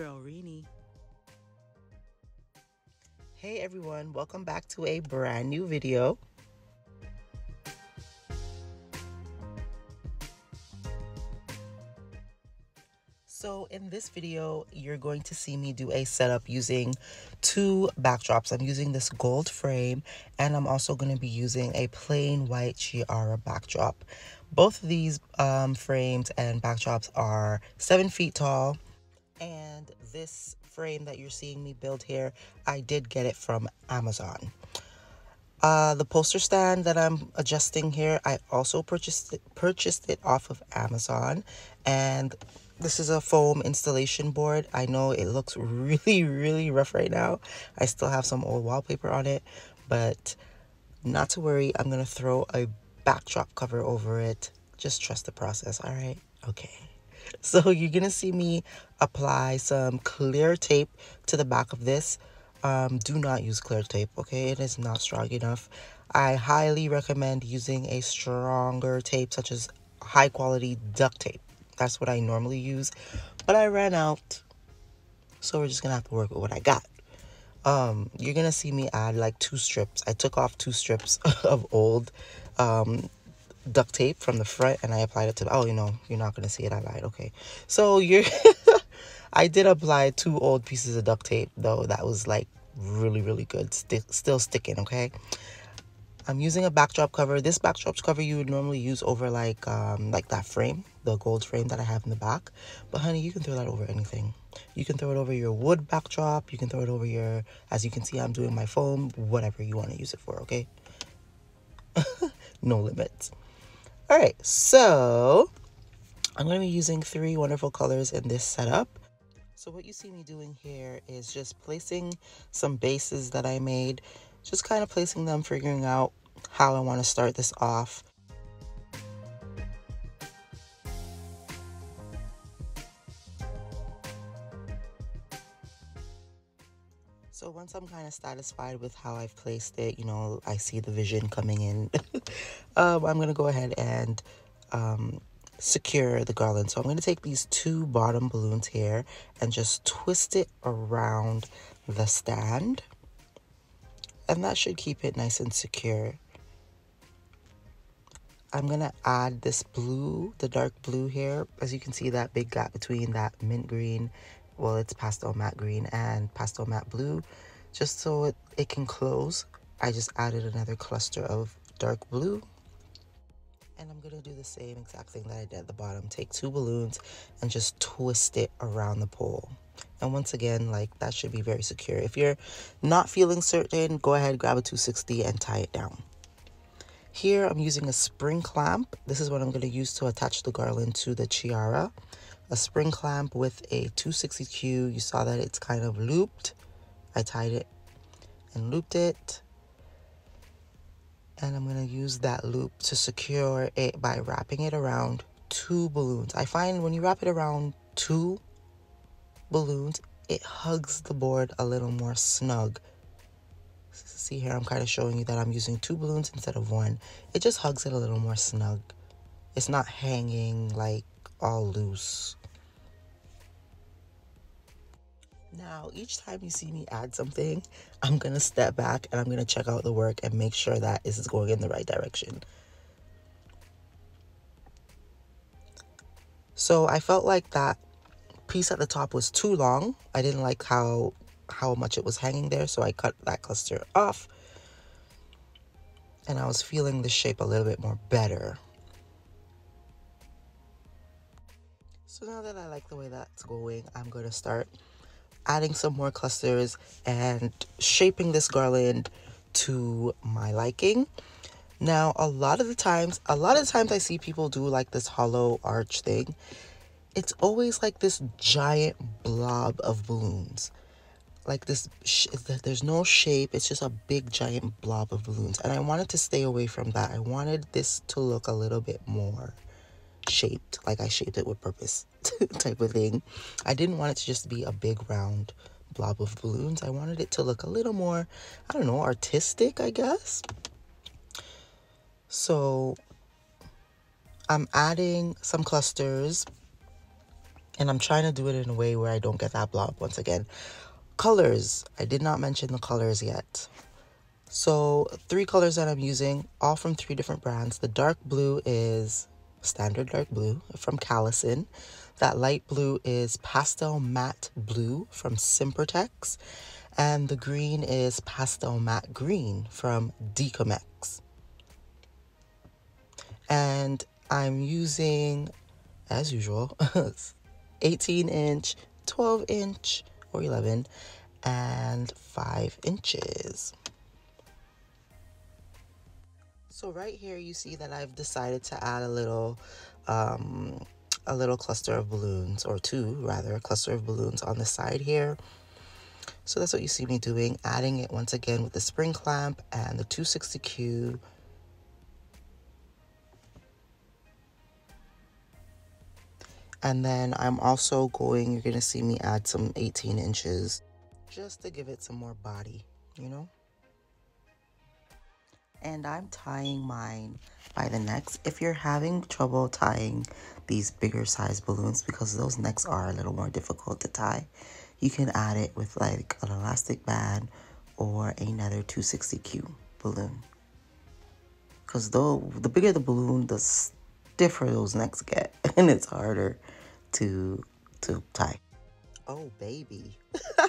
girl Reeny. Hey everyone, welcome back to a brand new video. So in this video, you're going to see me do a setup using two backdrops. I'm using this gold frame and I'm also going to be using a plain white Chiara backdrop. Both of these um, frames and backdrops are seven feet tall and this frame that you're seeing me build here, I did get it from Amazon. Uh, the poster stand that I'm adjusting here, I also purchased it, purchased it off of Amazon and this is a foam installation board. I know it looks really, really rough right now. I still have some old wallpaper on it, but not to worry. I'm going to throw a backdrop cover over it. Just trust the process, all right? Okay. So you're going to see me apply some clear tape to the back of this. Um, do not use clear tape, okay? It is not strong enough. I highly recommend using a stronger tape such as high quality duct tape. That's what I normally use. But I ran out. So we're just going to have to work with what I got. Um, you're going to see me add like two strips. I took off two strips of old um, duct tape from the front and I applied it to, oh, you know, you're not to see it. I lied. Okay. So you're, I did apply two old pieces of duct tape though. That was like really, really good. St still sticking. Okay. I'm using a backdrop cover. This backdrop cover you would normally use over like um, like that frame, the gold frame that I have in the back. But honey, you can throw that over anything. You can throw it over your wood backdrop. You can throw it over your, as you can see, I'm doing my foam, whatever you want to use it for, okay? no limits. All right, so I'm going to be using three wonderful colors in this setup. So what you see me doing here is just placing some bases that I made just kind of placing them, figuring out how I want to start this off. So once I'm kind of satisfied with how I've placed it, you know, I see the vision coming in, um, I'm to go ahead and um, secure the garland. So I'm to take these two bottom balloons here and just twist it around the stand and that should keep it nice and secure. I'm to add this blue, the dark blue here. As you can see that big gap between that mint green, well it's pastel matte green and pastel matte blue. Just so it, it can close, I just added another cluster of dark blue. And I'm to do the same exact thing that I did at the bottom. Take two balloons and just twist it around the pole. And once again, like that should be very secure. If you're not feeling certain, go ahead, grab a 260 and tie it down. Here I'm using a spring clamp. This is what I'm going to use to attach the garland to the Chiara. A spring clamp with a 260Q. You saw that it's kind of looped. I tied it and looped it. And I'm to use that loop to secure it by wrapping it around two balloons. I find when you wrap it around two balloons, it hugs the board a little more snug. See here, I'm kind of showing you that I'm using two balloons instead of one. It just hugs it a little more snug. It's not hanging like all loose. Now, each time you see me add something, I'm going to step back and I'm going to check out the work and make sure that this is going in the right direction. So I felt like that piece at the top was too long. I didn't like how how much it was hanging there, so I cut that cluster off. And I was feeling the shape a little bit more better. So now that I like the way that's going, I'm going to start adding some more clusters and shaping this garland to my liking. Now, a lot of the times, a lot of times I see people do like this hollow arch thing it's always like this giant blob of balloons. Like this, there's no shape. It's just a big giant blob of balloons. And I wanted to stay away from that. I wanted this to look a little bit more shaped, like I shaped it with purpose type of thing. I didn't want it to just be a big round blob of balloons. I wanted it to look a little more, I don't know, artistic, I guess. So I'm adding some clusters And I'm trying to do it in a way where I don't get that blob once again. Colors. I did not mention the colors yet. So three colors that I'm using, all from three different brands. The dark blue is standard dark blue from Kalisan. That light blue is pastel matte blue from Sempertex. And the green is pastel matte green from Decomex. And I'm using, as usual, 18 inch, 12 inch, or 11, and 5 inches. So right here you see that I've decided to add a little um, a little cluster of balloons or two rather a cluster of balloons on the side here. So that's what you see me doing, adding it once again with the spring clamp and the 260Q And then I'm also going, you're going to see me add some 18 inches just to give it some more body, you know? And I'm tying mine by the necks. If you're having trouble tying these bigger size balloons because those necks are a little more difficult to tie, you can add it with like an elastic band or another 260Q balloon. Because though the bigger the balloon, the stiffer those necks get and it's harder to to tie. Oh baby.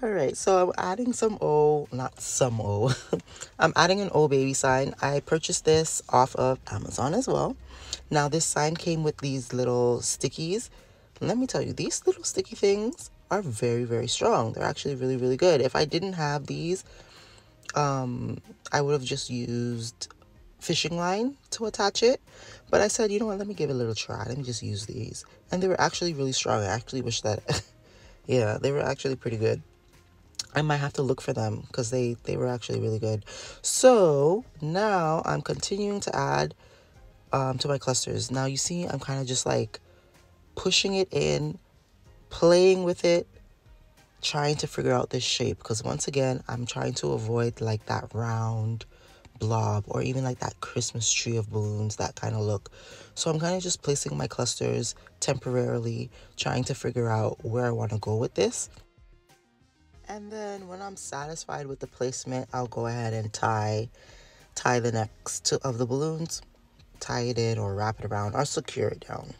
All right, so I'm adding some O, not some O. I'm adding an O baby sign. I purchased this off of Amazon as well. Now this sign came with these little stickies. Let me tell you, these little sticky things are very, very strong. They're actually really, really good. If I didn't have these, um, I would have just used fishing line to attach it. But I said, you know what, let me give it a little try. Let me just use these. And they were actually really strong. I actually wish that, yeah, they were actually pretty good. I might have to look for them because they, they were actually really good. So now I'm continuing to add um, to my clusters. Now you see I'm kind of just like pushing it in, playing with it, trying to figure out this shape. Because once again, I'm trying to avoid like that round blob or even like that Christmas tree of balloons, that kind of look. So I'm kind of just placing my clusters temporarily, trying to figure out where I want to go with this. And then when I'm satisfied with the placement, I'll go ahead and tie tie the necks of the balloons, tie it in or wrap it around or secure it down.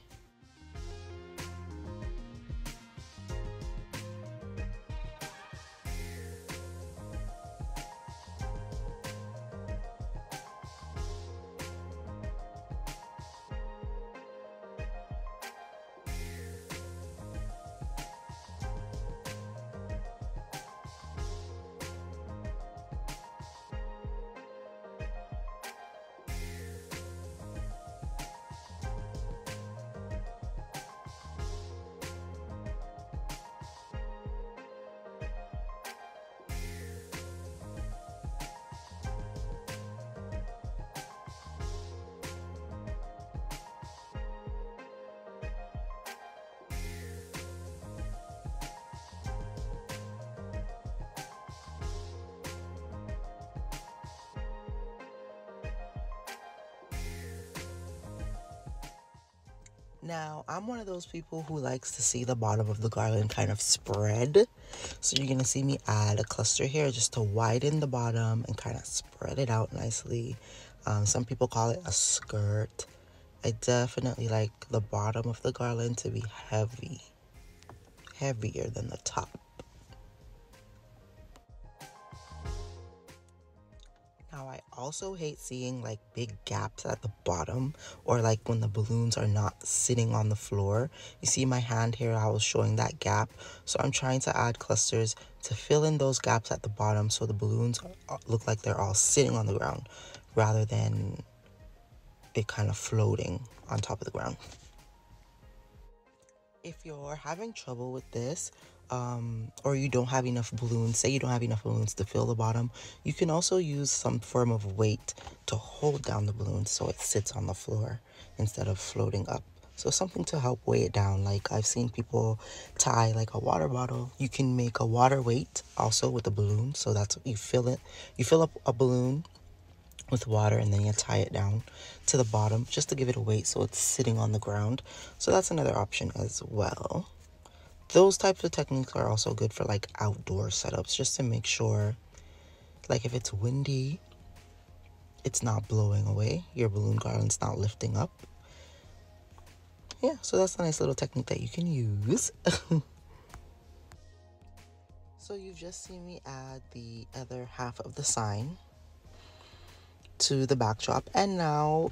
Now, I'm one of those people who likes to see the bottom of the garland kind of spread. So you're going to see me add a cluster here just to widen the bottom and kind of spread it out nicely. Um, some people call it a skirt. I definitely like the bottom of the garland to be heavy, heavier than the top. Also hate seeing like big gaps at the bottom or like when the balloons are not sitting on the floor. You see my hand here, I was showing that gap. So I'm trying to add clusters to fill in those gaps at the bottom so the balloons look like they're all sitting on the ground rather than it kind of floating on top of the ground. If you're having trouble with this, um, or you don't have enough balloons, say you don't have enough balloons to fill the bottom, you can also use some form of weight to hold down the balloon so it sits on the floor instead of floating up. So something to help weigh it down. Like I've seen people tie like a water bottle. You can make a water weight also with a balloon. So that's you fill it. You fill up a balloon with water and then you tie it down to the bottom just to give it a weight so it's sitting on the ground. So that's another option as well. Those types of techniques are also good for like outdoor setups just to make sure like if it's windy, it's not blowing away. Your balloon garland's not lifting up. Yeah, so that's a nice little technique that you can use. so you've just seen me add the other half of the sign to the backdrop and now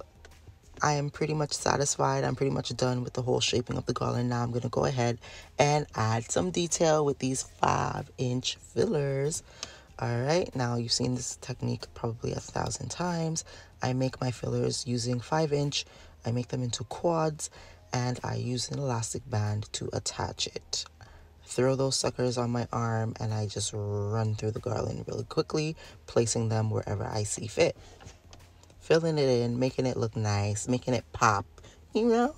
I am pretty much satisfied. I'm pretty much done with the whole shaping of the garland. Now I'm going to go ahead and add some detail with these five inch fillers. All right, now you've seen this technique probably a thousand times. I make my fillers using five inch. I make them into quads and I use an elastic band to attach it. Throw those suckers on my arm and I just run through the garland really quickly, placing them wherever I see fit filling it in, making it look nice, making it pop, you know?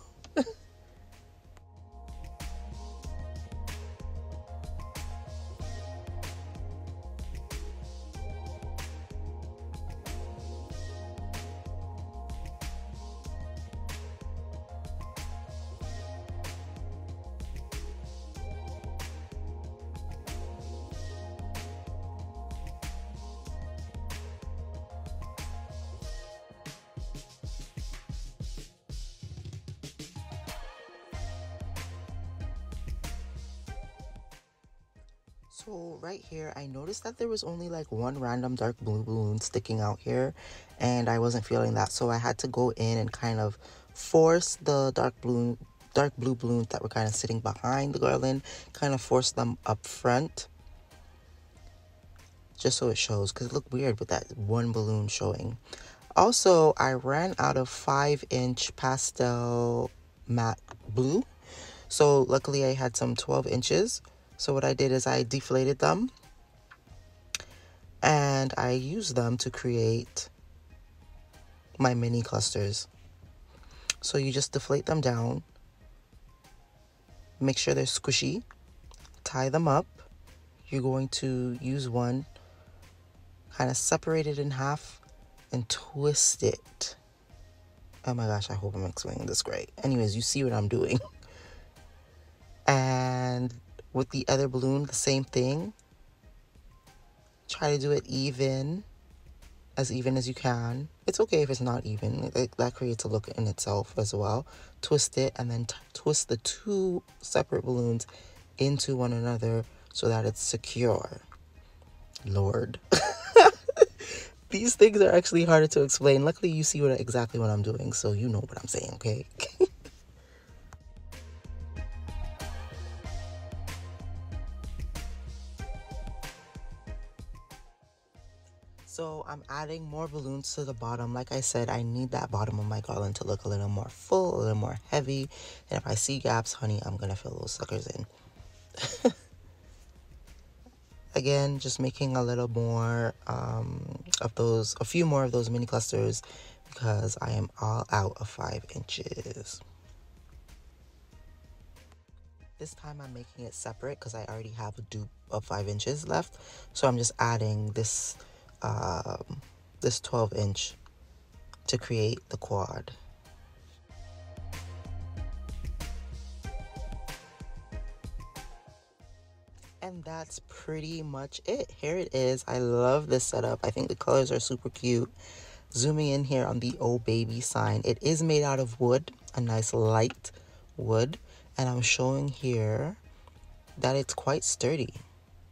So right here, I noticed that there was only like one random dark blue balloon sticking out here and I wasn't feeling that. So I had to go in and kind of force the dark blue dark blue balloons that were kind of sitting behind the garland, kind of force them up front just so it shows because it looked weird with that one balloon showing. Also, I ran out of 5 inch pastel matte blue. So luckily I had some 12 inches. So what I did is I deflated them and I used them to create my mini clusters. So you just deflate them down, make sure they're squishy, tie them up. You're going to use one, kind of separate it in half and twist it. Oh my gosh, I hope I'm explaining this great. Anyways, you see what I'm doing. And with the other balloon, the same thing. Try to do it even, as even as you can. It's okay if it's not even. It, that creates a look in itself as well. Twist it and then twist the two separate balloons into one another so that it's secure. Lord. These things are actually harder to explain. Luckily, you see what exactly what I'm doing, so you know what I'm saying, okay? So I'm adding more balloons to the bottom. Like I said, I need that bottom of my garland to look a little more full, a little more heavy. And if I see gaps, honey, I'm going to fill those suckers in. Again, just making a little more um, of those, a few more of those mini clusters because I am all out of five inches. This time I'm making it separate because I already have a dupe of five inches left. So I'm just adding this um, this 12 inch to create the quad. And that's pretty much it. Here it is. I love this setup. I think the colors are super cute. Zooming in here on the Oh Baby sign. It is made out of wood, a nice light wood. And I'm showing here that it's quite sturdy.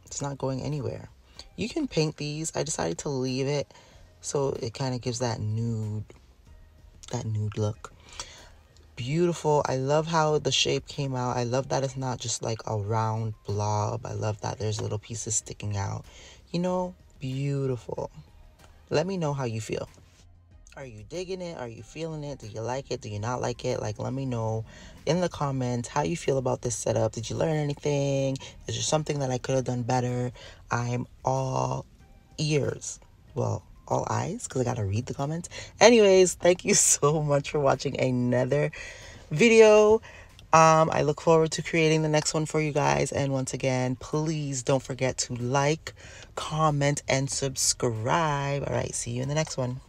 It's not going anywhere. You can paint these. I decided to leave it so it kind of gives that nude, that nude look. Beautiful. I love how the shape came out. I love that it's not just like a round blob. I love that there's little pieces sticking out. You know, beautiful. Let me know how you feel. Are you digging it? Are you feeling it? Do you like it? Do you not like it? Like, let me know in the comments how you feel about this setup. Did you learn anything? Is there something that I could have done better? I'm all ears. Well, all eyes because I got to read the comments. Anyways, thank you so much for watching another video. Um, I look forward to creating the next one for you guys. And once again, please don't forget to like, comment, and subscribe. All right, see you in the next one.